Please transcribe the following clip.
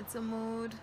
It's a mood.